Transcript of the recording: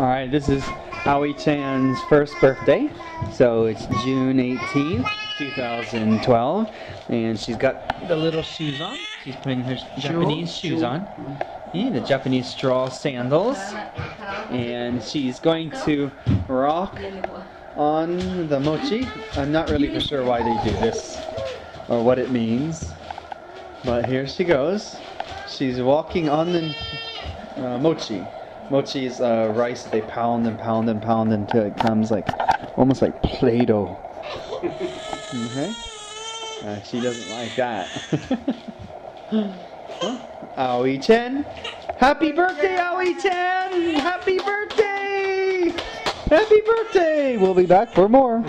Alright, this is Aoi Chan's first birthday. So it's June 18th, 2012. And she's got the little shoes on. She's putting her Japanese shoes on. Yeah, the Japanese straw sandals. And she's going to rock on the mochi. I'm not really for sure why they do this or what it means. But here she goes. She's walking on the uh, mochi. Mochi is uh, rice they pound and pound and pound until it comes like almost like Play-Doh. okay. Uh, she doesn't like that. Aoi Chan. Happy birthday, Aoi Chan! Happy birthday! Happy birthday! We'll be back for more.